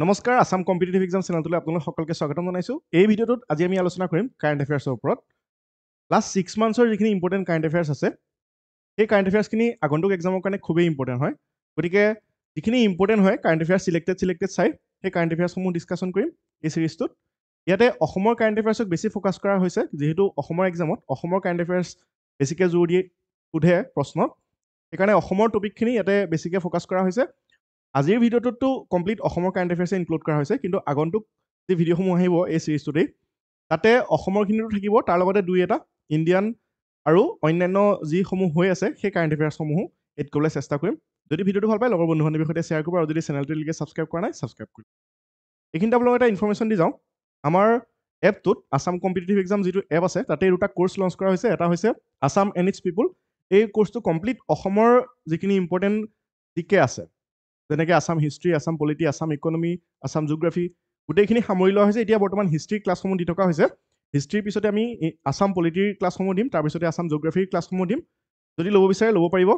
নমস্কাৰ Assam competitive exam চেনেলটোলৈ আপোনালোক সকলোকে স্বাগতম জনাইছোঁ। এই ভিডিঅ'টোত আজি আমি আলোচনা কৰিম কাৰেণ্ট এফেয়াৰ্ছৰ ওপৰত। লাষ্ট ছিক্স মান্থছৰ যিখিনি ইম্পৰ্টেণ্ট কাৰেণ্ট এফেয়াৰ্ছ আছে সেই কাৰেণ্ট এফেয়াৰ্ছখিনি আগন্তুক এক্সামৰ কাৰণে খুবেই ইম্পৰ্টেণ্ট হয়। গতিকে যিখিনি ইম্পৰ্টেণ্ট হয় কাৰেণ্ট এফেয়াৰ্ছ চিলেক্টেড চিলেক্টেড চাই সেই কাৰেণ্ট এফেয়াৰ্ছসমূহ ডিছকাশ্যন কৰিম এই ছিৰিজটোত ইয়াতে অসমৰ কাৰেণ্ট এফেয়াৰ্ছক বেছি ফ'কাছ কৰা হৈছে যিহেতু অসমৰ এক্সামত অসমৰ কাৰেণ্ট এফেয়াৰ্ছ বেছিকৈ জোৰ দি সোধে প্ৰশ্নত। সেইকাৰণে অসমৰ টপিকখিনি ইয়াতে বেছিকৈ ফ'কাছ কৰা হৈছে। আজিৰ ভিডিঅ'টোততো কমপ্লিট অসমৰ কাৰেণ্ট এফেয়াৰ্ছে ইনক্লুড কৰা হৈছে কিন্তু আগন্তুক যি ভিডিঅ'সমূহ আহিব এই ছিৰিজটোতেই তাতে অসমৰখিনিতো থাকিব তাৰ লগতে দুই এটা ইণ্ডিয়ান আৰু অন্যান্য যিসমূহ হৈ আছে সেই কাৰেণ্ট এফেয়াৰ্ছসমূহো এড কৰিবলৈ চেষ্টা কৰিম। যদি ভিডিঅ'টো ভাল পায় লগৰ বন্ধু বান্ধৱীৰ সৈতে শ্বেয়াৰ কৰিব আৰু যদি চেনেলটোলৈকে ছাবস্ক্ৰাইব কৰা নাই ছাবস্ক্ৰাইব কৰিব এইখিনিতে আপোনালোকক এটা ইনফৰ্মেশ্যন দি যাওঁ। আমাৰ এপটোত আছাম কম্পিটিটিভ এক্সাম যিটো এপ আছে তাতে দুটা কোৰ্চ লঞ্চ কৰা হৈছে। এটা হৈছে আছাম এন ইটছ পিপুল এই কোৰ্চটো কমপ্লিট অসমৰ যিখিনি ইম্পৰ্টেণ্ট জিকে আছে যেনেকৈ Assam history Assam polity Assam economy Assam geography গোটেইখিনি সামৰি লোৱা হৈছে। এতিয়া বৰ্তমান হিষ্ট্ৰীৰ ক্লাছসমূহ দি থকা হৈছে। হিষ্ট্ৰীৰ পিছতে আমি আছাম পলিটিৰ ক্লাছসমূহ দিম তাৰপিছতে আছাম জিঅ'গ্ৰাফীৰ ক্লাছসমূহ দিম। যদি ল'ব বিচাৰে ল'ব পাৰিব।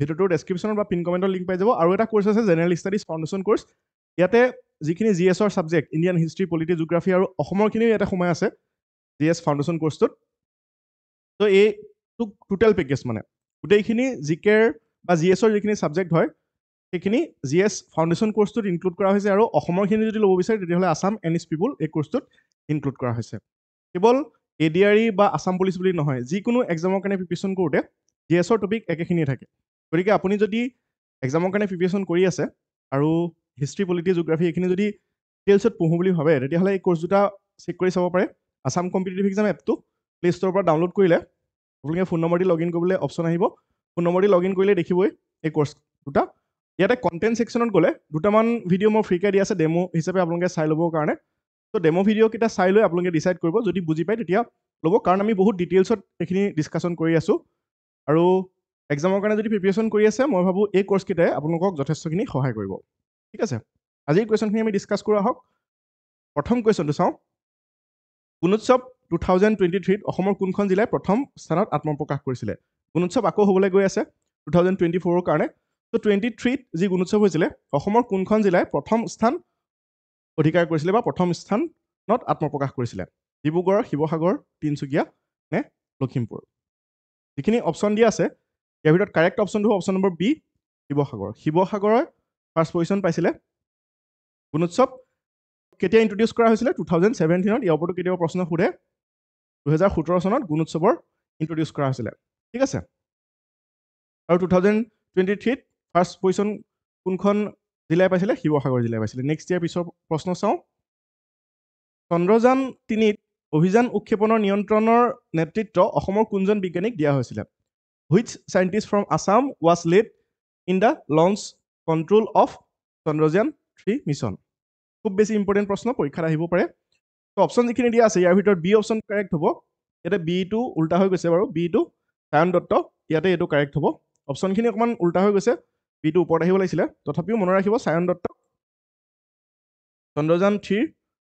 ভিডিঅ'টোৰ ডেছক্ৰিপশ্যনত বা পিন কমেণ্টৰ লিংক পাই যাব। আৰু এটা কোৰ্চ আছে জেনেৰেল ষ্টাডিজ ফাউণ্ডেশ্যন কোৰ্চ ইয়াতে যিখিনি জি এছৰ subject Indian history polity geography আৰু অসমৰখিনিও ইয়াতে সোমাই আছে জি এছ ফাউণ্ডেশ্যন কোৰ্চটোত ত' এইটো টোটেল পেকেজ মানে। গোটেইখিনি জি কেৰ বা জি এছৰ যিখিনি ছাবজেক্ট হয় সেইখিনি জি এছ ফাউণ্ডেশ্যন কোৰ্চটোত ইনক্লুড কৰা হৈছে আৰু অসমৰখিনি যদি ল'ব বিচাৰে তেতিয়াহ'লে আছাম এন ইছ পিপুল এই কোৰ্চটোত ইনক্লুড কৰা হৈছে। কেৱল এ ডি আৰ ই বা আছাম পুলিচ বুলি নহয় যিকোনো এক্সামৰ কাৰণে প্ৰিপেৰেশ্যন কৰোঁতে জি এছৰ টপিক একেখিনিয়ে থাকে। গতিকে আপুনি যদি এক্সামৰ কাৰণে প্ৰিপেৰেশ্যন কৰি আছে আৰু হিষ্ট্ৰী পলিটি জিঅ'গ্ৰাফী এইখিনি যদি ডিটেইলছত পঢ়োঁ বুলি ভাবে তেতিয়াহ'লে এই কোৰ্চ দুটা চেক কৰি চাব পাৰে। আছাম কম্পিটিটিভ এক্সাম এপটো প্লে ষ্ট'ৰৰ পৰা ডাউনলোড কৰিলে আপোনালোকে ফোন নম্বৰ দি লগ ইন কৰিবলৈ অপশ্যন আহিব। ফোন নম্বৰ দি লগ ইন কৰিলে দেখিবই এই কোৰ্চ দুটা ইয়াতে কণ্টেণ্ট ছেকশ্যনত গ'লে দুটামান ভিডিঅ' মই ফ্ৰীকৈ দি আছে ডেমো হিচাপে আপোনালোকে চাই ল'বৰ কাৰণে। ত' ডেমো ভিডিঅ'কেইটা চাই লৈ আপোনালোকে ডিচাইড কৰিব। যদি বুজি পায় তেতিয়া ল'ব। কাৰণ আমি বহুত ডিটেইলছত এইখিনি ডিছকাশ্যন কৰি আছোঁ। আৰু এক্সামৰ কাৰণে যদি প্ৰিপেৰেশ্যন কৰি আছে মই ভাবোঁ এই কোৰ্চকেইটাই আপোনালোকক যথেষ্টখিনি সহায় কৰিব। ঠিক আছে? আজিৰ কুৱেশ্যনখিনি আমি ডিছকাছ কৰা আহক। প্ৰথম কুৱেশ্যনটো চাওঁ। গুণোৎসৱ টু থাউজেণ্ড টুৱেণ্টি থ্ৰীত অসমৰ কোনখন জিলাই প্ৰথম স্থানত আত্মপ্ৰকাশ কৰিছিলে? গুণোৎসৱ আকৌ হ'বলৈ গৈ আছে। টু থাউজেণ্ড টুৱেণ্টি ফ'ৰৰ কাৰণে। টুৱেণ্টি থ্ৰীত যি গুণোৎসৱ হৈছিলে অসমৰ কোনখন জিলাই প্ৰথম স্থান অধিকাৰ কৰিছিলে বা প্ৰথম স্থানত আত্মপ্ৰকাশ কৰিছিলে? ডিব্ৰুগড় শিৱসাগৰ তিনিচুকীয়া নে লখিমপুৰ? যিখিনি অপশ্যন দিয়া আছে ইয়াৰ ভিতৰত কাৰেক্ট অপশ্যনটো হ'ব অপশ্যন নম্বৰ বি শিৱসাগৰ। শিৱসাগৰৰ ফাৰ্ষ্ট পজিশ্যন পাইছিলে গুণোৎসৱ কেতিয়া ইণ্ট্ৰডিউচ কৰা হৈছিলে? টু থাউজেণ্ড ছেভেণ্টিনত ইয়াৰ ওপৰতো কেতিয়াবা প্ৰশ্ন সোধে। দুহেজাৰ সোতৰ চনত গুণোৎসৱৰ ইণ্ট্ৰডিউচ কৰা হৈছিলে। ঠিক আছে? আৰু টু থাউজেণ্ড টুৱেণ্টি থ্ৰীত ফাৰ্ষ্ট পজিশ্যন কোনখন জিলাই পাইছিলে? শিৱসাগৰ জিলাই পাইছিলে। নেক্সট ইয়াৰ পিছৰ প্ৰশ্ন চাওঁ। চন্দ্ৰযান তিনিত অভিযান উৎক্ষেপণৰ নিয়ন্ত্ৰণৰ নেতৃত্ব অসমৰ কোনজন বিজ্ঞানীক দিয়া হৈছিলে? Which scientist from Assam was led in the launch control of Chandrayaan three mission খুব বেছি ইম্পৰ্টেণ্ট প্ৰশ্ন পৰীক্ষাত আহিব পাৰে। ত' অপশ্যন যিখিনি দিয়া আছে ইয়াৰ ভিতৰত বি অপশ্যন কাৰেক্ট হ'ব। ইয়াতে বিটো উল্টা হৈ গৈছে বাৰু। বিটো চায়ন দত্ত। ইয়াতে এইটো কাৰেক্ট হ'ব। অপশ্যনখিনি অকণমান উল্টা হৈ গৈছে। বিটো ওপৰত আহিব লাগিছিলে। তথাপিও মনত ৰাখিব চায়ন দত্ত চন্দ্ৰযান থ্ৰীৰ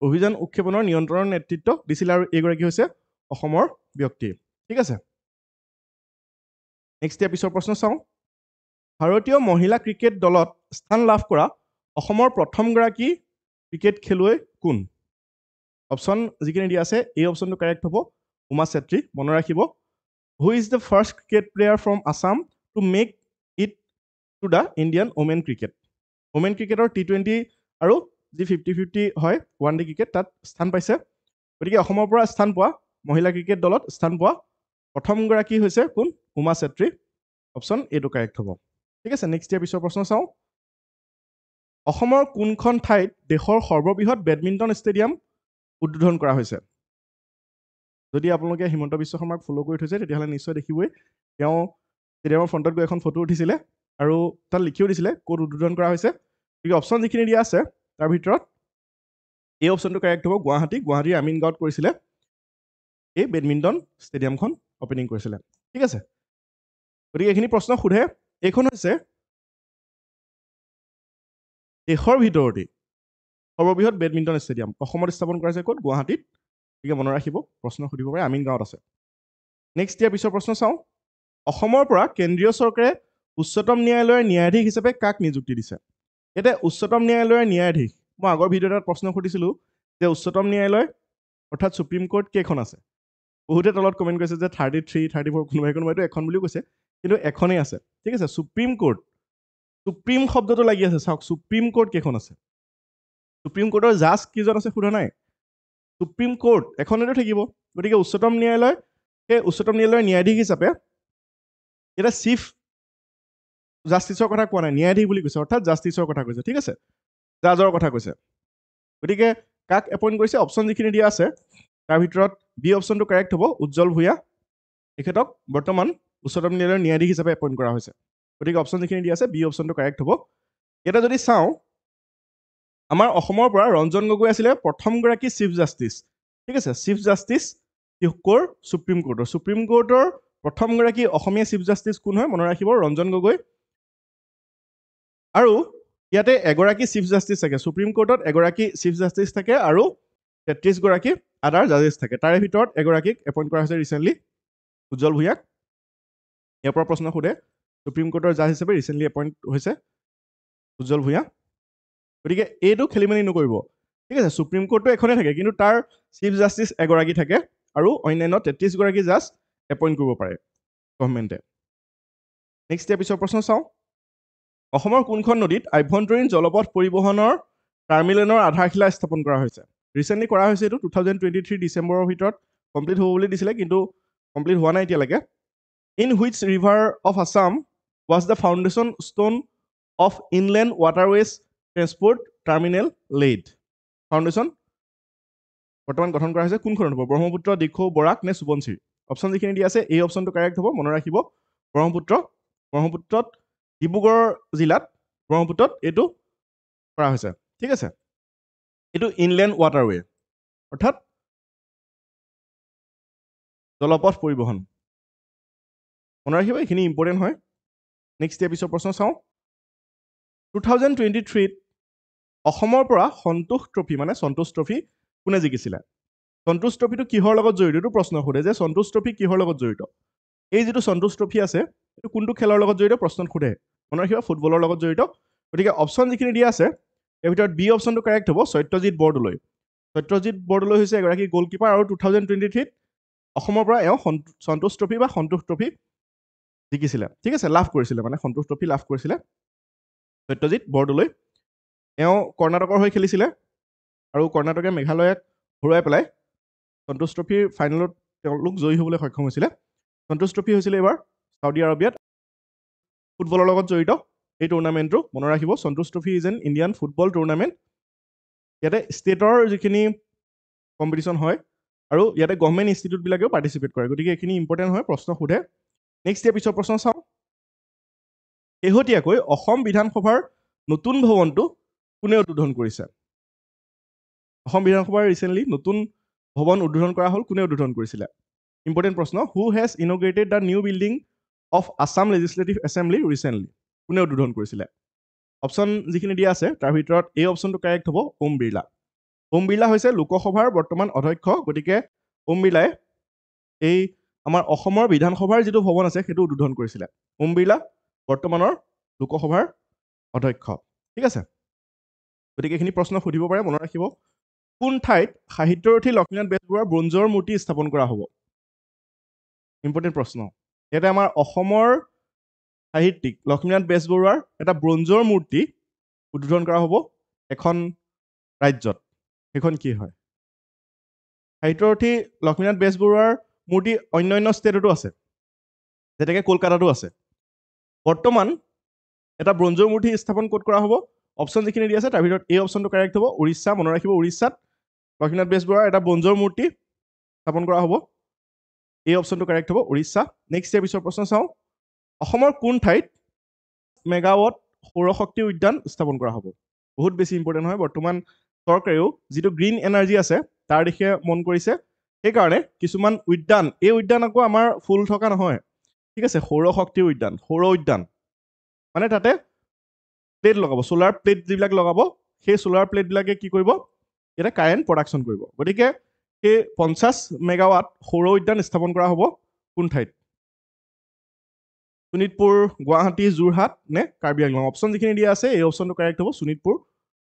অভিযান উৎক্ষেপণৰ নিয়ন্ত্ৰণৰ নেতৃত্ব দিছিলে আৰু এইগৰাকী হৈছে অসমৰ ব্যক্তি। ঠিক আছে? নেক্সট ইয়াৰ পিছৰ প্ৰশ্ন চাওঁ। ভাৰতীয় মহিলা ক্ৰিকেট দলত স্থান লাভ কৰা অসমৰ প্ৰথমগৰাকী ক্ৰিকেট খেলুৱৈ কোন? অপশ্যন যিখিনি দিয়া আছে এই অপশ্যনটো কাৰেক্ট হ'ব। উমা চেত্ৰী মনত ৰাখিব। Who is the first cricket player from Assam to make to the Indian women cricket women ক্ৰিকেটৰ টি টুৱেণ্টি আৰু যি ফিফটি ফিফটি হয় ওৱান ডে ক্ৰিকেট তাত স্থান পাইছে। গতিকে অসমৰ পৰা স্থান পোৱা মহিলা ক্ৰিকেট দলত স্থান পোৱা প্ৰথমগৰাকী হৈছে কোন? উমা চেত্ৰী। অপশ্যন এইটো কাৰেক্ট হ'ব। ঠিক আছে নেক্সট ইয়াৰ পিছৰ প্ৰশ্ন চাওঁ। অসমৰ কোনখন ঠাইত দেশৰ সৰ্ববৃহৎ বেডমিণ্টন ষ্টেডিয়াম উদ্বোধন কৰা হৈছে? যদি আপোনালোকে হিমন্ত বিশ্ব শৰ্মাক ফ'ল' কৰি থৈছে তেতিয়াহ'লে নিশ্চয় দেখিবই। তেওঁ ষ্টেডিয়ামৰ ফ্ৰণ্টত গৈ এখন ফটো উঠিছিলে। আৰু তাত লিখিও দিছিলে ক'ত উদ্বোধন কৰা হৈছে। গতিকে অপশ্যন যিখিনি দিয়া আছে তাৰ ভিতৰত এই অপশ্যনটো কাৰেক্ট হ'ব গুৱাহাটী। গুৱাহাটীৰ আমিন গাঁৱত কৰিছিলে। এই বেডমিণ্টন ষ্টেডিয়ামখন অ'পেনিং কৰিছিলে। ঠিক আছে? গতিকে এইখিনি প্ৰশ্ন সোধে। এইখন হৈছে দেশৰ ভিতৰতেই সৰ্ববৃহৎ বেডমিণ্টন ষ্টেডিয়াম। অসমত স্থাপন কৰা হৈছে ক'ত? গুৱাহাটীত। গতিকে মনত ৰাখিব প্ৰশ্ন সুধিব পাৰে আমিন গাঁৱত আছে। নেক্সট ইয়াৰ পিছৰ প্ৰশ্ন চাওঁ। অসমৰ পৰা কেন্দ্ৰীয় চৰকাৰে উচ্চতম ন্যায়ালয়ৰ ন্যায়াধীশ হিচাপে কাক নিযুক্তি দিছে? ইয়াতে উচ্চতম ন্যায়ালয়ৰ ন্যায়াধীশ মই আগৰ ভিডিঅ' এটাত প্ৰশ্ন সুধিছিলোঁ যে উচ্চতম ন্যায়ালয় অৰ্থাৎ ছুপ্ৰিম কোৰ্ট কেইখন আছে? বহুতে তলত কমেণ্ট কৰিছে যে থাৰ্টি থ্ৰী থাৰ্টি ফ'ৰ কোনোবাই কোনোবাইতো এখন বুলিও কৈছে কিন্তু এখনেই আছে। ঠিক আছে ছুপ্ৰিম কোৰ্ট ছুপ্ৰিম শব্দটো লাগি আছে চাওক ছুপ্ৰিম কোৰ্ট কেইখন আছে? ছুপ্ৰিম কোৰ্টৰ জাজ কেইজন আছে সোধা নাই? ছুপ্ৰিম কোৰ্ট এখনেতো থাকিব। গতিকে উচ্চতম ন্যায়ালয় সেই উচ্চতম ন্যায়ালয়ৰ ন্যায়াধীশ হিচাপে এতিয়া চিফ জাষ্টিছৰ কথা কোৱা নাই ন্যায়াধীশ বুলি কৈছে অৰ্থাৎ জাষ্টিছৰ কথা কৈছে ঠিক আছে? জাজৰ কথা কৈছে। গতিকে কাক এপইণ্ট কৰিছে? অপশ্যন যিখিনি দিয়া আছে তাৰ ভিতৰত বি অপশ্যনটো কাৰেক্ট হ'ব উজ্জ্বল ভূঞা। তেখেতক বৰ্তমান উচ্চতম ন্যায়ালয়ৰ ন্যায়াধীশ হিচাপে এপইণ্ট কৰা হৈছে। গতিকে অপশ্যন যিখিনি দিয়া আছে বি অপশ্যনটো কাৰেক্ট হ'ব। এতিয়া যদি চাওঁ আমাৰ অসমৰ পৰা ৰঞ্জন গগৈ আছিলে প্ৰথমগৰাকী চিফ জাষ্টিছ ঠিক আছে চিফ জাষ্টিছ ক'ৰ? ছুপ্ৰিম কোৰ্টৰ ছুপ্ৰিম কোৰ্টৰ প্ৰথমগৰাকী অসমীয়া চিফ জাষ্টিছ কোন হয়? মনত ৰাখিব ৰঞ্জন গগৈ। আৰু ইয়াতে এগৰাকী চিফ জাষ্টিছ থাকে। ছুপ্ৰিম কোৰ্টত এগৰাকী চিফ জাষ্টিছ থাকে আৰু তেত্ৰিছগৰাকী আদাৰ জাজেছ থাকে। তাৰে ভিতৰত এগৰাকীক এপইণ্ট কৰা হৈছে ৰিচেণ্টলি উজ্জ্বল ভূঞাক। ইয়াৰ পৰা প্ৰশ্ন সোধে। ছুপ্ৰিম কোৰ্টৰ জাজ হিচাপে ৰিচেণ্টলি এপইণ্ট হৈছে উজ্জ্বল ভূঞা। গতিকে এইটো খেলি মেলি নকৰিব। ঠিক আছে ছুপ্ৰিম কোৰ্টটো এখনেই থাকে কিন্তু তাৰ চিফ জাষ্টিছ এগৰাকী থাকে আৰু অন্যান্য তেত্ৰিছগৰাকী জাজ এপইণ্ট কৰিব পাৰে গভৰ্ণমেণ্টে নেক্সট ইয়াৰ পিছৰ প্ৰশ্ন চাওঁ। অসমৰ কোনখন নদীত আভ্যন্তৰীণ জলপথ পৰিবহণৰ টাৰ্মিনেলৰ আধাৰশিলা স্থাপন কৰা হৈছে? ৰিচেণ্টলি কৰা হৈছে এইটো টু থাউজেণ্ড টুৱেণ্টি থ্ৰী ডিচেম্বৰৰ ভিতৰত কমপ্লিট হ'ব বুলি দিছিলে কিন্তু কমপ্লিট হোৱা নাই এতিয়ালৈকে। In which river of Assam was the foundation stone of inland waterways transport terminal laid foundation বৰ্তমান গঠন কৰা হৈছে কোনখনত হ'ব? ব্ৰহ্মপুত্ৰ দিখৌ বৰাক নে সোৱণশিৰি অপশ্যন যিখিনি দিয়া আছে এই অপশ্যনটো কাৰেক্ট হ'ব মনত ৰাখিব। ব্ৰহ্মপুত্ৰ ব্ৰহ্মপুত্ৰত ডিব্ৰুগড় জিলাত ব্ৰহ্মপুত্ৰত এইটো কৰা হৈছে। ঠিক আছে? এইটো ইনলেণ্ড ৱাটাৰৱে অৰ্থাৎ জলপথ পৰিবহণ। মনত ৰাখিব এইখিনি ইম্পৰ্টেণ্ট হয়। নেক্সট ইয়াৰ পিছৰ প্ৰশ্ন চাওঁ। টু থাউজেণ্ড টুৱেণ্টি থ্ৰীত অসমৰ পৰা সন্তোষ ট্ৰফি মানে সন্তোষ ট্ৰফি কোনে জিকিছিলে? সন্তোষ ট্ৰফিটো কিহৰ লগত জড়িত? এইটো প্ৰশ্ন সোধে যে সন্তোষ ট্ৰফি কিহৰ লগত জড়িত? এই যিটো সন্তোষ ট্ৰফি আছে এইটো কোনটো খেলৰ লগত জড়িত? প্ৰশ্নত সোধে। মনত ৰাখিব ফুটবলৰ লগত জড়িত। গতিকে অপশ্যন যিখিনি দিয়া আছে ইয়াৰ ভিতৰত বি অপশ্যনটো কাৰেক্ট হ'ব সত্যজিৎ বৰদলৈ। সত্যজিৎ বৰদলৈ হৈছে এগৰাকী গ'লকিপাৰ আৰু টু থাউজেণ্ড টুৱেণ্টি থ্ৰীত অসমৰ পৰা এওঁ সন্তোষ ট্ৰফি বা সন্তোষ ট্ৰফি জিকিছিলে। ঠিক আছে লাভ কৰিছিলে মানে সন্তোষ ট্ৰফি লাভ কৰিছিলে সত্যজিৎ বৰদলৈ। এওঁ কৰ্ণাটকৰ হৈ খেলিছিলে আৰু কৰ্ণাটকে মেঘালয়ক হৰুৱাই পেলাই সন্তোষ ট্ৰফিৰ ফাইনেলত তেওঁলোক জয়ী হ'বলৈ সক্ষম হৈছিলে। সন্তোষ ট্ৰফি হৈছিলে এইবাৰ। চাউদি আৰবিয়াত ফুটবলৰ লগত জড়িত। এই টুৰ্ণামেণ্টটো মনত ৰাখিব। Santosh trophy is an Indian football tournament ইয়াতে ষ্টেটৰ যিখিনি কম্পিটিশ্যন হয় আৰু ইয়াতে গভমেণ্ট ইনষ্টিটিউটবিলাকেও পাৰ্টিচিপেট কৰে। গতিকে এইখিনি ইম্পৰ্টেণ্ট হয় প্ৰশ্ন সোধে। নেক্সট ইয়াৰ পিছৰ প্ৰশ্ন চাওঁ। শেহতীয়াকৈ অসম বিধানসভাৰ নতুন ভৱনটো কোনে উদ্বোধন কৰিছে? অসম বিধানসভাৰ ৰিচেণ্টলি নতুন ভৱন উদ্বোধন কৰা হ'ল। কোনে উদ্বোধন কৰিছিলে? ইম্পৰ্টেণ্ট প্ৰশ্ন। Who has inaugurated the new building of Assam legislative assembly recently কোনে উদ্বোধন কৰিছিলে? অপশ্যন যিখিনি দিয়া আছে তাৰ ভিতৰত এই অপশ্যনটো কাৰেক্ট হ'ব ওম বিৰলা ওম বিৰলা হৈছে লোকসভাৰ বৰ্তমান অধ্যক্ষ গতিকে ওম বিৰলাই এই আমাৰ অসমৰ বিধানসভাৰ যিটো ভৱন আছে সেইটো উদ্বোধন কৰিছিলে। ওম বিৰলা বৰ্তমানৰ লোকসভাৰ অধ্যক্ষ। ঠিক আছে? গতিকে এইখিনি প্ৰশ্ন সুধিব পাৰে মনত ৰাখিব। কোন ঠাইত সাহিত্যৰথী লক্ষ্মীনাথ বেজবৰুৱাৰ ব্ৰঞ্জৰ মূৰ্তি স্থাপন কৰা হ'ব? ইম্পৰ্টেণ্ট প্ৰশ্ন। ইয়াতে আমাৰ অসমৰ সাহিত্যিক লক্ষ্মীনাথ বেজবৰুৱাৰ এটা ব্ৰঞ্জৰ মূৰ্তি উদ্বোধন কৰা হ'ব এখন ৰাজ্যত। সেইখন কি হয়? সাহিত্যৰথী লক্ষ্মীনাথ বেজবৰুৱাৰ মূৰ্তি অন্য অন্য ষ্টেটতো আছে যেনেকৈ কলকাতাতো আছে। বৰ্তমান এটা ব্ৰঞ্জৰ মূৰ্তি স্থাপন ক'ত কৰা হ'ব? অপশ্যন যিখিনি দি আছে তাৰ ভিতৰত এই অপশ্যনটো কাৰেক্ট হ'ব। উৰিষ্যা মনত ৰাখিব উৰিষ্যাত লক্ষ্মীনাথ বেজবৰুৱাৰ এটা ব্ৰঞ্জৰ মূৰ্তি স্থাপন কৰা হ'ব। এই অপশ্যনটো কাৰেক্ট হ'ব উৰিষ্যা। নেক্সট ইয়াৰ পিছৰ প্ৰশ্ন চাওঁ। অসমৰ কোন ঠাইত মেগাৱট সৌৰশক্তি উদ্যান স্থাপন কৰা হ'ব? বহুত বেছি ইম্পৰ্টেণ্ট হয় বৰ্তমান চৰকাৰেও যিটো গ্ৰীণ এনাৰ্জি আছে তাৰ দিশে মন কৰিছে। সেইকাৰণে কিছুমান উদ্যান এই উদ্যান আকৌ আমাৰ ফুল থকা নহয়। ঠিক আছে সৌৰশক্তি উদ্যান সৌৰ উদ্যান। মানে তাতে প্লেট লগাব চ'লাৰ প্লেট যিবিলাক লগাব সেই চ'লাৰ প্লেটবিলাকে কি কৰিব? ইয়াতে কাৰেণ্ট প্ৰডাকশ্যন কৰিব। গতিকে সেই পঞ্চাছ মেগাৱাট সৌৰ উদ্যান স্থাপন কৰা হ'ব কোন ঠাইত? শোণিতপুৰ গুৱাহাটী যোৰহাট নে কাৰ্বি আংলং অপশ্যন যিখিনি দিয়া আছে এই অপশ্যনটো কাৰেক্ট হ'ব শোণিতপুৰ।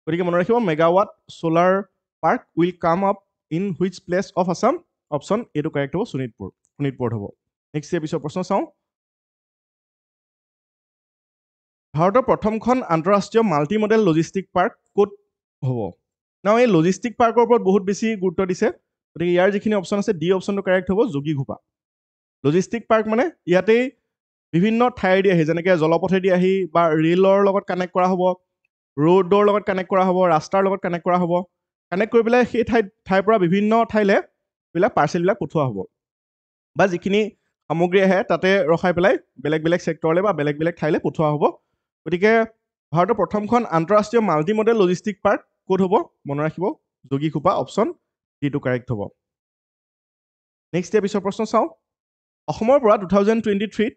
গতিকে মনত ৰাখিব megawatt solar park will come up in which place of Assam option এইটো কাৰেক্ট হ'ব শোণিতপুৰ। শোণিতপুৰত হ'ব। নেক্সট ইয়াৰ পিছৰ প্ৰশ্ন চাওঁ। ভাৰতৰ প্ৰথমখন আন্তঃৰাষ্ট্ৰীয় মাল্টি মডেল লজিষ্টিক পাৰ্ক ক'ত হ'ব? নাও এই লজিষ্টিক পাৰ্কৰ ওপৰত বহুত বেছি গুৰুত্ব দিছে। গতিকে ইয়াৰ যিখিনি অপশ্যন আছে ডি অপশ্যনটো কাৰেক্ট হ'ব যোগীঘোপা লজিষ্টিক পাৰ্ক মানে ইয়াতেই বিভিন্ন ঠাইৰেদি আহি যেনেকৈ জলপথেদি আহি বা ৰেলৰ লগত কানেক্ট কৰা হ'ব ৰোডৰ লগত কানেক্ট কৰা হ'ব ৰাস্তাৰ লগত কানেক্ট কৰা হ'ব কানেক্ট কৰি পেলাই সেই ঠাইত ঠাইৰ পৰা বিভিন্ন ঠাইলৈ এইবিলাক পাৰ্চেলবিলাক পঠোৱা হ'ব। বা যিখিনি সামগ্ৰী আহে তাতে ৰখাই পেলাই বেলেগ বেলেগ ছেক্টৰলৈ বা বেলেগ বেলেগ ঠাইলৈ পঠোৱা হ'ব। গতিকে ভাৰতৰ প্ৰথমখন আন্তঃৰাষ্ট্ৰীয় মাল্টি মডেল লজিষ্টিক পাৰ্ক ক'ত হ'ব? মনত ৰাখিব যোগীঘোপা অপশ্যন ডিটো কাৰেক্ট হ'ব। নেক্সট ইয়াৰ পিছৰ প্ৰশ্ন চাওঁ। অসমৰ পৰা টু থাউজেণ্ড টুৱেণ্টি থ্ৰীত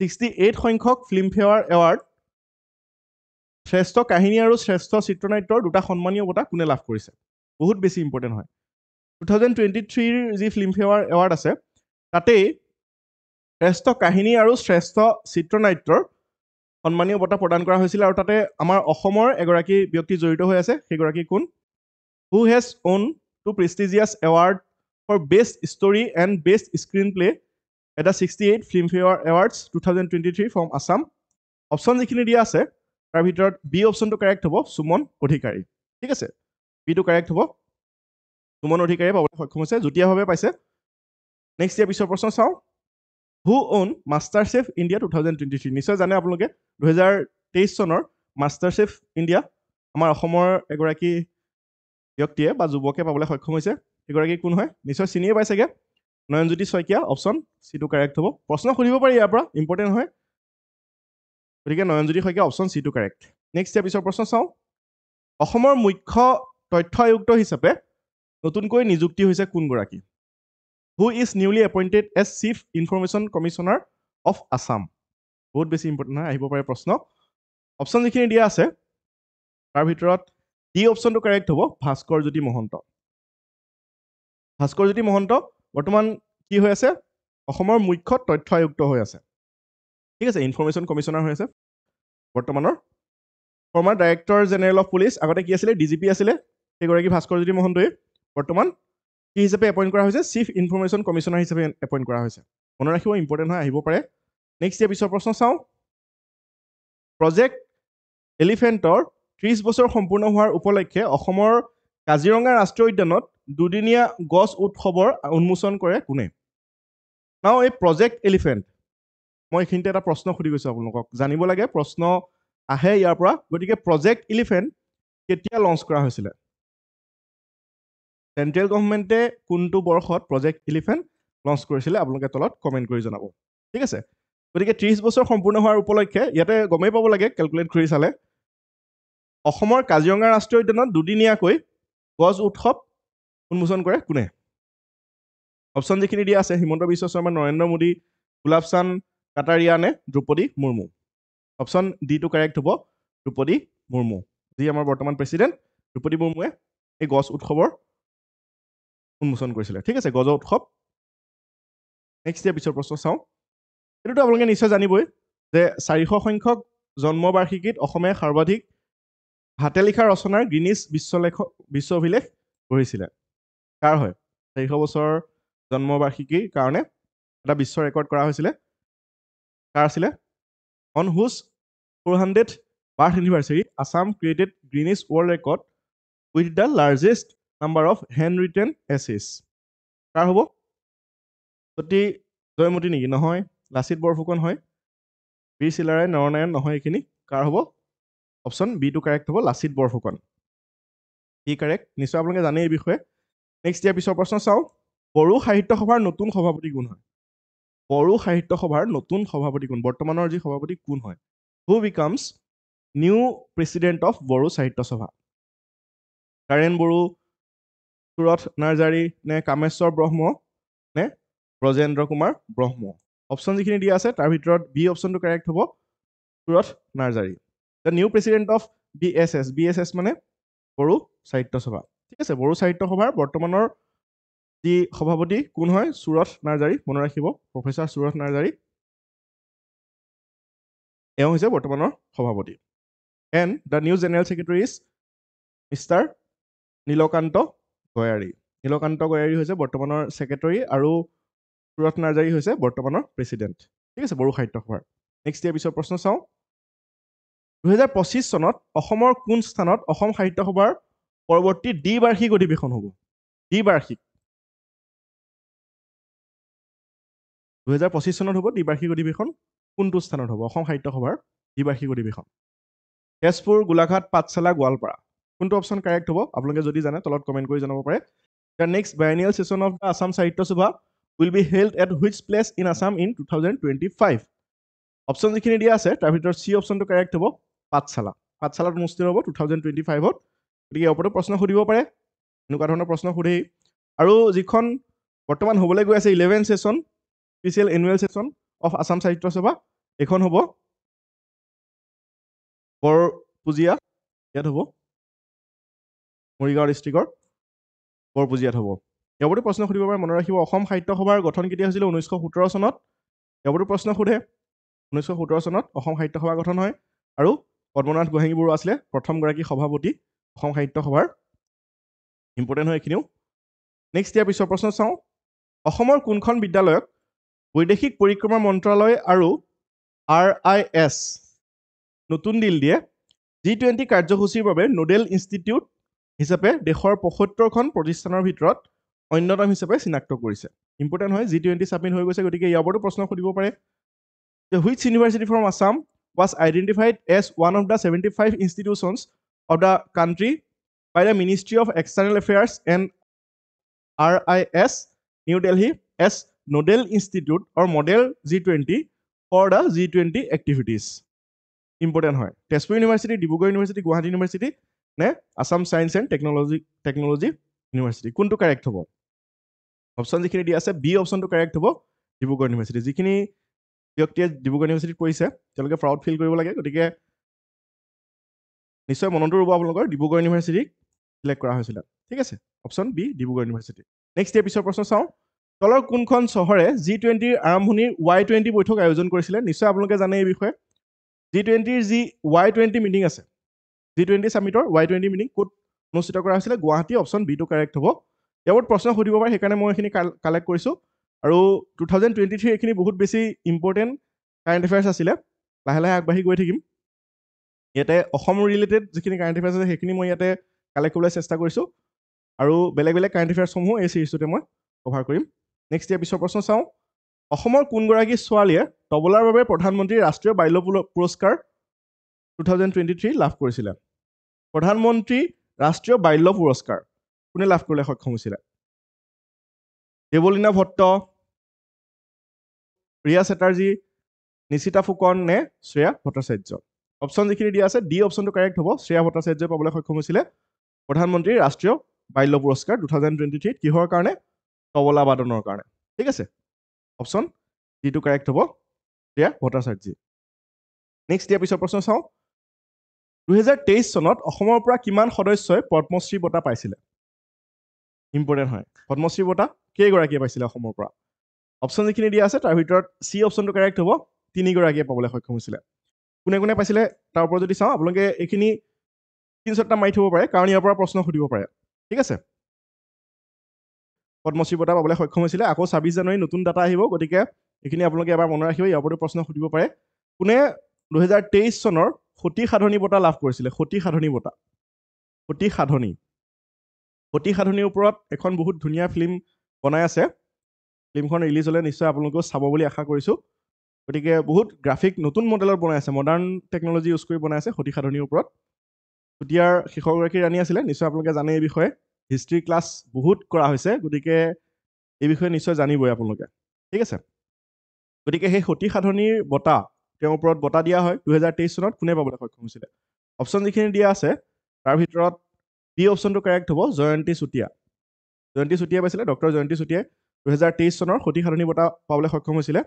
ছিক্সটি এইট সংখ্যক ফিল্মফেয়াৰ এৱাৰ্ড শ্ৰেষ্ঠ কাহিনী আৰু শ্ৰেষ্ঠ চিত্ৰনাট্যৰ দুটা সন্মানীয় বঁটা কোনে লাভ কৰিছে? বহুত বেছি ইম্পৰ্টেণ্ট হয়। টু থাউজেণ্ড টুৱেণ্টি থ্ৰীৰ যি ফিল্মফেয়াৰ এৱাৰ্ড আছে তাতেই শ্ৰেষ্ঠ কাহিনী আৰু শ্ৰেষ্ঠ চিত্ৰনাট্যৰ সন্মানীয় বঁটা প্ৰদান কৰা হৈছিল আৰু তাতে আমাৰ অসমৰ এগৰাকী ব্যক্তি জড়িত হৈ আছে সেইগৰাকী কোন? Who has won two prestigious award for best story and best screen play at sixty eight Filmfare awards two thousand twenty three from Assam option যিখিনি দিয়া আছে তাৰ ভিতৰত বি অপশ্যনটো কাৰেক্ট হ'ব সুমন অধিকাৰী। ঠিক আছে? বিটো কাৰেক্ট হ'ব। সুমন অধিকাৰীয়ে পাবলৈ সক্ষম হৈছে যুটীয়াভাৱে পাইছে। নেক্সট ইয়াৰ পিছৰ প্ৰশ্ন চাওঁ। Who won master chef India two thousand twenty three নিশ্চয় জানে আপোনালোকে। দুহেজাৰ তেইছ চনৰ মাষ্টাৰ চেফ ইণ্ডিয়া আমাৰ অসমৰ এগৰাকী ব্যক্তিয়ে বা যুৱকে পাবলৈ সক্ষম হৈছে। সেইগৰাকী কোন হয়? নিশ্চয় চিনিয়ে পাই চাগে? নয়নজ্যোতি শইকীয়া অপশ্যন চিটো কাৰেক্ট হ'ব। প্ৰশ্ন সুধিব পাৰি ইয়াৰ পৰা ইম্পৰ্টেণ্ট হয়। গতিকে নয়নজ্যোতি শইকীয়া অপশ্যন চিটো কাৰেক্ট নেক্সট ইয়াৰ পিছৰ প্ৰশ্ন চাওঁ। অসমৰ মুখ্য তথ্য আয়ুক্ত হিচাপে নতুনকৈ নিযুক্তি হৈছে কোনগৰাকী? Who is newly appointed as chief information commissioner of Assam বহুত বেছি ইম্পৰ্টেণ্ট হয় আহিব পাৰে প্ৰশ্ন। অপশ্যন যিখিনি দিয়া আছে তাৰ ভিতৰত ডি অপশ্যনটো কাৰেক্ট হ'ব ভাস্কৰ জ্যোতি মহন্ত। ভাস্কৰ জ্যোতি মহন্ত বৰ্তমান কি হৈ আছে? অসমৰ মুখ্য তথ্য আয়ুক্ত হৈ আছে। ঠিক আছে ইনফৰমেশ্যন কমিশ্যনাৰ হৈ আছে। বৰ্তমানৰ former director general of police আগতে কি আছিলে? ডি জি পি আছিলে সেইগৰাকী ভাস্কৰ জ্যোতি মহন্তই। বৰ্তমান কি হিচাপে এপইণ্ট কৰা হৈছে? চিফ ইনফৰমেশ্যন কমিশ্যনাৰ হিচাপে এপইণ্ট কৰা হৈছে। মনত ৰাখিব ইম্পৰ্টেণ্ট হয় আহিব পাৰে। নেক্সট ইয়াৰ পিছৰ প্ৰশ্ন চাওঁ। প্ৰজেক্ট এলিফেণ্টৰ ত্ৰিছ বছৰ সম্পূৰ্ণ হোৱাৰ উপলক্ষে অসমৰ কাজিৰঙা ৰাষ্ট্ৰীয় উদ্যানত দুদিনীয়া গছ উৎসৱৰ উন্মোচন কৰে কোনে? নাও এই প্ৰজেক্ট এলিফেণ্ট মই এইখিনিতে এটা প্ৰশ্ন সুধি গৈছোঁ আপোনালোকক। জানিব লাগে প্ৰশ্ন আহে ইয়াৰ পৰা। গতিকে প্ৰজেক্ট এলিফেণ্ট কেতিয়া লঞ্চ কৰা হৈছিলে? চেণ্ট্ৰেল গভমেণ্টে কোনটো বৰ্ষত প্ৰজেক্ট এলিফেণ্ট লঞ্চ কৰিছিলে আপোনালোকে তলত কমেণ্ট কৰি জনাব। ঠিক আছে? গতিকে ত্ৰিছ বছৰ সম্পূৰ্ণ হোৱাৰ উপলক্ষে ইয়াতে গমেই পাব লাগে কেলকুলেট কৰি চালে। অসমৰ কাজিৰঙা ৰাষ্ট্ৰীয় উদ্যানত দুদিনীয়াকৈ গছ উৎসৱ উন্মোচন কৰে কোনে? অপশ্যন যিখিনি দিয়া আছে হিমন্ত বিশ্ব শৰ্মা নৰেন্দ্ৰ মোদী গোলাপ চান্দ কাটাৰিয়া নে Droupadi Murmu? Option ditto correct হ'ব দ্ৰৌপদী মুৰ্মু। যি আমাৰ বৰ্তমান প্ৰেচিডেণ্ট দ্ৰৌপদী মুৰ্মুৱে এই গছ উৎসৱৰ উন্মোচন কৰিছিলে। ঠিক আছে গজ উৎসৱ। নেক্সট ইয়াৰ পিছৰ প্ৰশ্ন চাওঁ। এইটোতো আপোনালোকে নিশ্চয় জানিবই যে চাৰিশ সংখ্যক জন্মবাৰ্ষিকীত অসমে সৰ্বাধিক হাতে লিখা ৰচনাৰ গ্ৰীনিছ বিশ্বলেখ বিশ্ব অভিলেখ গঢ়িছিলে কাৰ হয়? চাৰিশ বছৰ জন্মবাৰ্ষিকীৰ কাৰণে এটা বিশ্ব ৰেকৰ্ড কৰা হৈছিলে। কাৰ আছিলে? On whose four hundred birth anniversary Assam created Guinness world record with the largest number of hand written essays কাৰ হ'ব? সতী জয়মতী নেকি? নহয় লাচিত বৰফুকন হয়। বীৰ চিলাৰাই নৰনাৰায়ণ নহয় এইখিনি। কাৰ হ'ব? অপশ্যন বিটো কাৰেক্ট হ'ব লাচিত বৰফুকন। ই কাৰেক্ট নিশ্চয় আপোনালোকে জানে এই বিষয়ে। নেক্সট ইয়াৰ পিছৰ প্ৰশ্ন চাওঁ। বড়ো সাহিত্য সভাৰ নতুন সভাপতি কোন হয়? বড়ো সাহিত্য সভাৰ নতুন সভাপতি কোন? বৰ্তমানৰ যি সভাপতি কোন হয়? Who becomes new president of Bodo Sahitya Sabha? কাৰেণ Bodo Surath Narzary নে কামেশ্বৰ ব্ৰহ্ম নে ব্ৰজেন্দ্ৰ কুমাৰ ব্ৰহ্ম? অপশ্যন যিখিনি দিয়া আছে তাৰ ভিতৰত বি অপশ্যনটো কাৰেক্ট হ'ব Surath Narzary. The new president of B S S B S S মানে বড়ো সাহিত্য সভা। ঠিক আছে বড়ো সাহিত্য সভাৰ বৰ্তমানৰ যি সভাপতি কোন হয়? সুৰথ নাৰ্জাৰী। মনত ৰাখিব প্ৰফেচাৰ সুৰথ নাৰ্জাৰী। এওঁ হৈছে বৰ্তমানৰ সভাপতি। And the new general secretary is mister Nilkanta Goyary. Nilkanta Goyary হৈছে বৰ্তমানৰ ছেক্ৰেটৰী আৰু সুৰথ নাৰ্জাৰী হৈছে বৰ্তমানৰ প্ৰেচিডেণ্ট ঠিক আছে বড়ো সাহিত্য সভাৰ। নেক্সট ইয়াৰ পিছৰ প্ৰশ্ন চাওঁ। দুহেজাৰ পঁচিছ চনত অসমৰ কোন স্থানত অসম সাহিত্য সভাৰ পৰৱৰ্তী দ্বিবাৰ্ষিক অধিৱেশন হ'ব? দ্বিবাৰ্ষিক। দুহেজাৰ পঁচিছ চনত হ'ব দ্বিবাৰ্ষিক অধিৱেশন। কোনটো স্থানত হ'ব? অসম সাহিত্য সভাৰ দ্বিবাৰ্ষিক অধিৱেশন। তেজপুৰ গোলাঘাট পাঠশালা গোৱালপাৰা। কোনটো অপশ্যন কাৰেক্ট হ'ব? আপোনালোকে যদি জানে তলত কমেণ্ট কৰি জনাব পাৰে। The next biennial session of the Assam Sahitya Sabha will be held at which place in Assam in two thousand twenty five. Option যিখিনি দিয়া আছে তাৰ ভিতৰত চি অপশ্যনটো কাৰেক্ট হ'ব। পাঠশালা। পাঠশালাত অনুষ্ঠিত হ'ব টু থাউজেণ্ড টুৱেণ্টি ফাইভত গতিকে ওপৰতো প্ৰশ্ন সুধিব পাৰে এনেকুৱা ধৰণৰ প্ৰশ্ন সোধেই। আৰু যিখন বৰ্তমান হ'বলৈ গৈ আছে eleven session special annual session of Assam Sahitya Sabha এইখন হ'ব। বৰপুজীয়া ইয়াত হ'ব। মৰিগাঁও ডিষ্ট্ৰিক্টৰ বৰপুজীয়াত হ'ব। ইয়াৰ প্ৰশ্ন সুধিব পাৰে মনত ৰাখিব অসম সাহিত্য সভাৰ গঠন কেতিয়া হৈছিলে ঊনৈছশ সোতৰ চনত? ইয়াৰ প্ৰশ্ন সোধে। ঊনৈছশ সোতৰ চনত অসম সাহিত্য সভা গঠন হয়। আৰু পদ্মনাথ গোহাঞি বৰুৱা আছিলে প্ৰথমগৰাকী সভাপতি অসম সাহিত্য সভাৰ ইম্পৰ্টেণ্ট হয় এইখিনিও। নেক্সট ইয়াৰ পিছৰ প্ৰশ্ন চাওঁ। অসমৰ কোনখন বিদ্যালয়ক বৈদেশিক পৰিক্ৰমা মন্ত্ৰালয় আৰু আৰ আই এছ নতুন দিল্লীয়ে জি টুৱেণ্টি কাৰ্যসূচীৰ বাবে নোডেল ইনষ্টিটিউট হিচাপে দেশৰ পঁসত্তৰখন প্ৰতিষ্ঠানৰ ভিতৰত অন্যতম হিচাপে চিনাক্ত কৰিছে। ইম্পৰ্টেণ্ট হয় জি টুৱেণ্টি ছাবমিট হৈ গৈছে গতিকে ইয়াৰ ওপৰতো প্ৰশ্ন সুধিব পাৰে। যে which university from Assam one of the seventy five institutions of the country by the ministry of external affairs and R I S new Delhi as nodal institute or model G twenty for the G twenty activities important হয়। Tezpur university Dibrugarh university Guwahati university নে Assam science and technology technology university কোনটো correct হ'ব? Option যিখিনি দিয়া আছে B অপশ্যনটো correct হ'ব Dibrugarh university যিখিনি ব্যক্তিয়ে ডিব্ৰুগড় ইউনিভাৰ্চিটিত পঢ়িছে তেওঁলোকে প্ৰাউড ফিল কৰিব লাগে। গতিকে নিশ্চয় মনতো ৰ'ব আপোনালোকৰ ডিব্ৰুগড় ইউনিভাৰ্চিটিক চিলেক্ট কৰা হৈছিলে। ঠিক আছে option B Dibrugarh university next ইয়াৰ পিছৰ প্ৰশ্ন চাওঁ। তলৰ কোনখন চহৰে জি টুৱেণ্টিৰ আৰম্ভণিৰ ৱাই টুৱেণ্টি বৈঠক আয়োজন কৰিছিলে? নিশ্চয় আপোনালোকে জানে এই বিষয়ে। জি টুৱেণ্টিৰ যি ৱাই টুৱেণ্টি মিটিং আছে জি টুৱেণ্টি ছামিটৰ ৱাই টুৱেণ্টি মিটিং ক'ত অনুষ্ঠিত কৰা হৈছিলে? গুৱাহাটী অপশ্যন বিটো কাৰেক্ট হ'ব। ইয়াৰ প্ৰশ্ন সুধিব পাৰে সেইকাৰণে মই এইখিনি কালেক্ট কৰিছোঁ। আৰু টু থাউজেণ্ড টুৱেণ্টি থ্ৰী এইখিনি বহুত বেছি ইম্পৰ্টেণ্ট কাৰেণ্ট এফেয়াৰ্ছ আছিলে। লাহে লাহে আগবাঢ়ি গৈ থাকিম। ইয়াতে অসম ৰিলেটেড যিখিনি কাৰেণ্ট এফেয়াৰ্ছ আছে সেইখিনি মই ইয়াতে কালেক্ট কৰিবলৈ চেষ্টা কৰিছোঁ। আৰু বেলেগ বেলেগ কাৰেণ্ট এফেয়াৰ্ছসমূহ এই চিৰিজটোতে মই কভাৰ কৰিম। নেক্সট ইয়াৰ পিছৰ প্ৰশ্ন চাওঁ। অসমৰ কোনগৰাকী ছোৱালীয়ে তবলাৰ বাবে প্ৰধানমন্ত্ৰী ৰাষ্ট্ৰীয় বাল্য পুৰস্কাৰ টু থাউজেণ্ড টুৱেণ্টি থ্ৰী লাভ কৰিছিলে? প্ৰধানমন্ত্ৰী ৰাষ্ট্ৰীয় বাল্য পুৰস্কাৰ কোনে লাভ কৰিবলৈ সক্ষম হৈছিলে? দেৱলীনা ভট্ট ৰিয়া চেটাৰ্জী নিশিতা ফুকন নে শ্ৰেয়া ভট্টাচাৰ্য। অপশ্যন যিখিনি দিয়া আছে ডি অপশ্যনটো কাৰেক্ট হ'ব। শ্ৰেয়া ভট্টাচাৰ্যই পাবলৈ সক্ষম হৈছিলে প্ৰধানমন্ত্ৰী ৰাষ্ট্ৰীয় বাল্য পুৰস্কাৰ টু থাউজেণ্ড টুৱেণ্টি থ্ৰীত কিহৰ কাৰণে? তবলা বাদনৰ কাৰণে। ঠিক আছে? অপশ্যন ডিটো কাৰেক্ট হ'ব। শ্ৰেয়া ভট্টাচাৰ্যী নেক্সট ইয়াৰ পিছৰ প্ৰশ্ন চাওঁ। দুহেজাৰ তেইছ চনত অসমৰ পৰা কিমান সদস্যই পদ্মশ্ৰী বঁটা পাইছিলে? ইম্পৰ্টেণ্ট হয়। পদ্মশ্ৰী বঁটা কেইগৰাকীয়ে পাইছিলে অসমৰ পৰা? অপশ্যন যিখিনি দিয়া আছে তাৰ ভিতৰত চি অপশ্যনটো কাৰেক্ট হ'ব তিনিগৰাকীয়ে পাবলৈ সক্ষম হৈছিলে। কোনে কোনে পাইছিলে তাৰ ওপৰত যদি চাওঁ আপোনালোকে এইখিনি স্ক্ৰীনশ্বট মাৰি থ'ব পাৰে কাৰণ ইয়াৰ পৰা প্ৰশ্ন সুধিব পাৰে। ঠিক আছে? পদ্মশ্ৰী বঁটা পাবলৈ সক্ষম হৈছিলে আকৌ ছাব্বিছ জানুৱাৰী নতুন ডাটা আহিব গতিকে এইখিনি আপোনালোকে এবাৰ মনত ৰাখিব ইয়াৰ ওপৰতো প্ৰশ্ন সুধিব পাৰে। কোনে দুহেজাৰ তেইছ চনৰ সতী সাধনী বঁটা লাভ কৰিছিলে? সতী সাধনী বঁটা। সতী সাধনী। সতী সাধনীৰ ওপৰত এখন বহুত ধুনীয়া ফিল্ম বনাই আছে। ফিল্মখন ৰিলিজ হ'লে নিশ্চয় আপোনালোকেও চাব বুলি আশা কৰিছোঁ। গতিকে বহুত গ্ৰাফিক নতুন মডেলত বনাই আছে মডাৰ্ণ টেকন'লজি ইউজ কৰি বনাই আছে সতী সাধনীৰ ওপৰত। চুতীয়াৰ শেষৰগৰাকী ৰাণী আছিলে নিশ্চয় আপোনালোকে জানে এই বিষয়ে। হিষ্ট্ৰী ক্লাছ বহুত কৰা হৈছে গতিকে এই বিষয়ে নিশ্চয় জানিবই আপোনালোকে। ঠিক আছে? গতিকে সেই সতী সাধনীৰ বঁটা তেওঁৰ ওপৰত বঁটা দিয়া হয় দুহেজাৰ তেইছ চনত কোনে পাবলৈ সক্ষম হৈছিলে? অপশ্যন যিখিনি দিয়া আছে তাৰ ভিতৰত বি অপশ্যনটো কাৰেক্ট হ'ব জয়ন্তী চুতীয়া। জয়ন্তী চুতীয়া পাইছিলে ডক্টৰ জয়ন্তী চুতীয়াই। দুহেজাৰ তেইছ চনৰ সতী সাধনী বঁটা পাবলৈ সক্ষম হৈছিলে।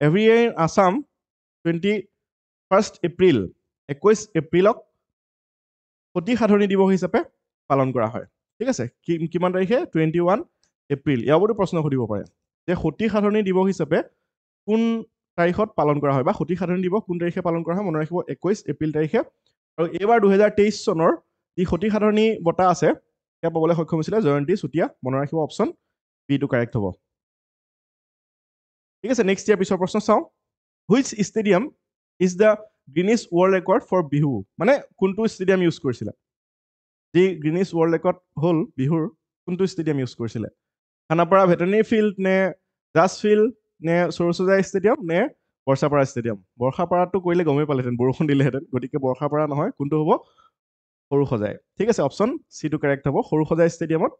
Every year Assam twenty first April একৈছ এপ্ৰিলক সতী সাধনী দিৱস হিচাপে পালন কৰা হয়। ঠিক আছে কিমান তাৰিখে? Twenty one April. ইয়াৰ ওপৰতো প্ৰশ্ন সুধিব পাৰে যে সতী সাধনী দিৱস হিচাপে কোন তাৰিখত পালন কৰা হয় বা সতী সাধনী দিৱস কোন তাৰিখে পালন কৰা হয় মনত ৰাখিব একৈছ এপ্ৰিল তাৰিখে। আৰু এইবাৰ দুহেজাৰ তেইছ চনৰ যি সতী সাধনী বঁটা আছে সেয়া পাবলৈ সক্ষম হৈছিলে জয়ন্তী চুতীয়া। মনত ৰাখিব অপশ্যন বিটো কাৰেক্ট হ'ব। ঠিক আছে নেক্সট ইয়াৰ পিছৰ প্ৰশ্ন চাওঁ। Which stadium is the Guinness world record for Bihu? মানে কোনটো ষ্টেডিয়াম ইউজ কৰিছিলে? যি গ্ৰীনিছ ৱৰ্ল্ড ৰেকৰ্ড হ'ল বিহুৰ কোনটো ষ্টেডিয়াম ইউজ কৰিছিলে? খানাপাৰা ভেটেনেৰী ফিল্ড নে জাজ ফিল্ড নে সৰসজাই ষ্টেডিয়াম নে বৰ্ষাপাৰা ষ্টেডিয়াম বৰ্ষাপাৰাটো কৰিলে গমেই পালেহেঁতেন বৰষুণ দিলেহেঁতেন গতিকে বৰ্ষাপাৰা নহয় কোনটো হ'ব? সৰু সজাই। ঠিক আছে অপশ্যন চিটো কাৰেক্ট হ'ব। সৰু সজাই ষ্টেডিয়ামত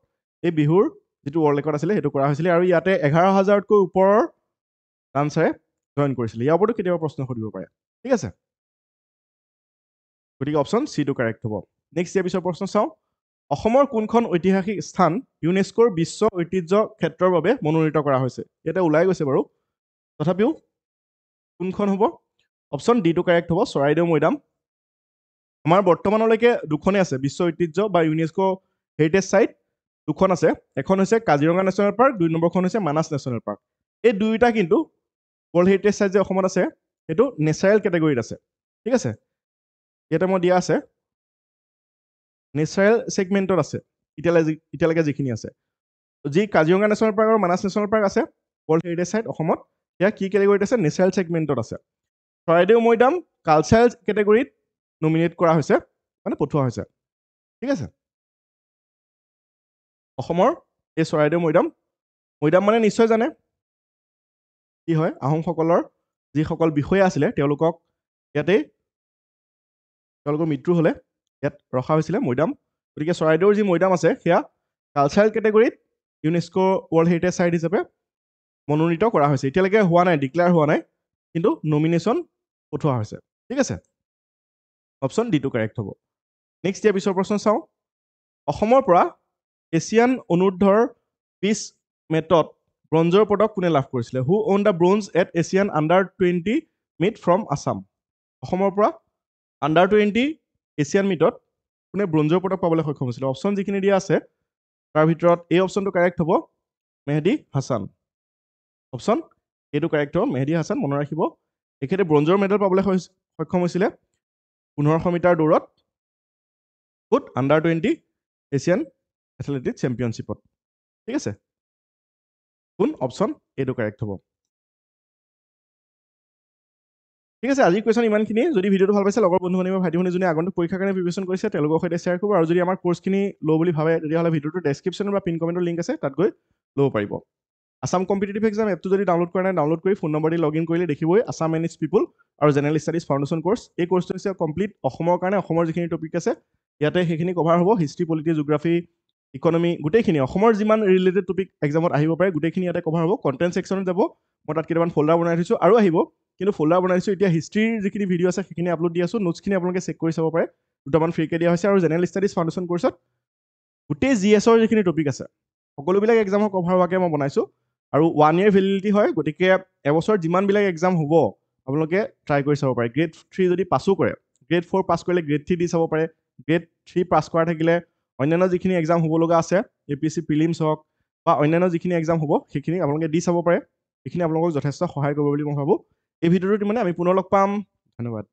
এই বিহুৰ যিটো ৱৰ্ল্ড ৰেকৰ্ড আছিলে সেইটো কৰা হৈছিলে আৰু ইয়াতে এঘাৰ হাজাৰতকৈ ওপৰৰ ডান্সাৰে জইন কৰিছিলে। ইয়াৰ ওপৰতো কেতিয়াবা প্ৰশ্ন সুধিব পাৰে। ঠিক আছে? গতিকে অপশ্যন চিটো কাৰেক্ট হ'ব। নেক্সট ইয়াৰ পিছৰ প্ৰশ্ন চাওঁ। অসমৰ কোনখন ঐতিহাসিক স্থান ইউনেস্কোৰ বিশ্ব ঐতিহ্য ক্ষেত্ৰৰ বাবে মনোনীত কৰা হৈছে? ইয়াতে ওলাই গৈছে বাৰু। তথাপিও কোনখন হ'ব? অপশ্যন ডিটো কাৰেক্ট হ'ব চৰাইদেউ মৈদাম। আমাৰ বৰ্তমানলৈকে দুখনেই আছে। বিশ্ব ঐতিহ্য বা ইউনেস্কো হেৰিটেজ ছাইট দুখন আছে এখন হৈছে কাজিৰঙা নেশ্যনেল পাৰ্ক দুই নম্বৰখন হৈছে মানাছ নেশ্যনেল পাৰ্ক এই দুয়োটা কিন্তু ৱৰ্ল্ড হেৰিটেজ ছাইট যে অসমত আছে সেইটো নেচাৰেল কেটেগৰীত আছে। ঠিক আছে? ইয়াতে মই দিয়া আছে নেচাৰেল ছেগমেণ্টত আছে এতিয়ালৈ এতিয়ালৈকে যিখিনি আছে। যি কাজিৰঙা নেশ্যনেল পাৰ্ক আৰু মানাছ নেশ্যনেল পাৰ্ক আছে ৱৰ্ল্ড হেৰিটেজ ছাইট অসমত সেয়া কি কেটেগৰীত আছে? নেচাৰেল ছেগমেণ্টত আছে। চৰাইদেউ মৈদাম কালচাৰেল কেটেগৰীত নমিনেট কৰা হৈছে মানে পঠোৱা হৈছে। ঠিক আছে? অসমৰ এই চৰাইদেউ মৈদাম। মৈদাম মানে নিশ্চয় জানে। কি হয়? আহোমসকলৰ যিসকল বিষয়া আছিলে তেওঁলোকক ইয়াতেই তেওঁলোকৰ মৃত্যু হ'লে ইয়াত ৰখা হৈছিলে মৈদাম। গতিকে চৰাইদেউৰ যি মৈদাম আছে সেয়া কালচাৰেল কেটেগৰীত ইউনেস্কো ৱৰ্ল্ড হেৰিটেজ ছাইট হিচাপে মনোনীত কৰা হৈছে। এতিয়ালৈকে হোৱা নাই ডিক্লেয়াৰ হোৱা নাই কিন্তু নমিনেশ্যন পঠোৱা হৈছে। ঠিক আছে? অপশ্যন ডিটো কাৰেক্ট হ'ব। নেক্সট ইয়াৰ পিছৰ প্ৰশ্ন চাওঁ। অসমৰ পৰা এছিয়ান অনুৰ্ধৰ বিছ মেটত ব্ৰঞ্জৰ পদক কোনে লাভ কৰিছিলে? Who won the bronze at Asian under twenty meet from Assam অসমৰ পৰা আণ্ডাৰ টুৱেণ্টি এছিয়ান মিটত কোনে ব্ৰঞ্জৰ পদক পাবলৈ সক্ষম হৈছিলে? অপশ্যন যিখিনি দিয়া আছে তাৰ ভিতৰত এই অপশ্যনটো কাৰেক্ট হ'ব মেহদি হাছান। অপশ্যন এইটো কাৰেক্ট হ'ব মেহদি হাছান মনত ৰাখিব। তেখেতে ব্ৰঞ্জৰ মেডেল পাবলৈ সক্ষম হৈছিলে পোন্ধৰশ মিটাৰ দৌৰত। ক'ত আণ্ডাৰ টুৱেণ্টি এছিয়ান এথলেটিক চেম্পিয়নশ্বিপত ঠিক আছে? কোন অপশ্যন এইটো কাৰেক্ট হ'ব। ঠিক আছে আজি কুৱেশ্যন ইমানখিনি যদি ভিডিঅ'টো ভাল পাইছে লগৰ বন্ধু বান্ধৱ ভাইটি ভনী যোনে আগন্তুক পৰীক্ষাৰ কাৰণে প্ৰিপেশ্যন কৰিছে তেওঁলোকৰ সৈতে শ্বেয়াৰ কৰিব। আৰু যদি আমাৰ কোৰ্চখিনি লওঁ বুলি ভাবে তেতিয়াহ'লে ভিডিঅ'টোৰ ডেছক্ৰিপশ্যনৰ বা পিন কমেণ্টৰ লিংক আছে তাত গৈ ল'ব পাৰিব। আছাম কম্পিটিটিভ এক্সাম এপটো যদি ডাউনলোড কৰা নাই ডাউনলোড কৰি ফোন নম্বৰ দি লগ ইন কৰিলে দেখিবই আছাম মেনেজ পিপুল আৰু জেনেৰেল ষ্টাডিজ ফাউণ্ডেশ্যন কোৰ্চ এই কোৰ্চটো হৈছে কমপ্লিট অসমৰ কাৰণে অসমৰ যিখিনি টপিক আছে ইয়াতে সেইখিনি কভাৰ হ'ব। হিষ্ট্ৰী পলিটি জিঅ'গ্ৰাফী ইকনমি গোটেইখিনি অসমৰ যিমান ৰিলেটেড টপিক এক্সামত আহিব পাৰে গোটেইখিনি ইয়াতে কভাৰ হ'ব কণ্টেণ্ট ছেকশ্যনত যাব মই তাত কেইটামান ফল্ডাৰ বনাই থৈছোঁ আৰু আহিব কিন্তু ফল্ডাৰ বনাই দিছোঁ এতিয়া হিষ্ট্ৰীৰ যিখিনি ভিডিঅ' আছে সেইখিনি আপলোড দি আছোঁ নোটছখিনি আপোনালোকে চেক কৰি চাব পাৰে দুটামান ফ্ৰীকৈ দিয়া হৈছে আৰু জেনেৰেল ষ্টাডিজ ফাউণ্ডেশ্যন কোৰ্চত গোটেই জি এছৰ যিখিনি টপিক আছে সকলোবিলাক এক্সামৰ কভাৰ হোৱাকৈ মই বনাইছোঁ আৰু ওৱান ইয়েৰ ভেলিডিটি হয় গতিকে এবছৰত যিমানবিলাক এক্সাম হ'ব আপোনালোকে ট্ৰাই কৰি চাব পাৰে গ্ৰেড থ্ৰী যদি পাছো কৰে গ্ৰেড ফ'ৰ পাছ কৰিলে গ্ৰেড থ্ৰী দি চাব পাৰে গ্ৰেড থ্ৰী পাছ কৰা থাকিলে অন্যান্য যিখিনি এক্সাম হ'ব লগা আছে A P S C prelims হওক বা অন্যান্য যিখিনি এক্সাম হ'ব সেইখিনি আপোনালোকে দি চাব পাৰে। এইখিনি আপোনালোকক যথেষ্ট সহায় কৰিব বুলি মই ভাবোঁ। এই ভিডিঅ'টোত মানে আমি পুনৰ লগ পাম। ধন্যবাদ।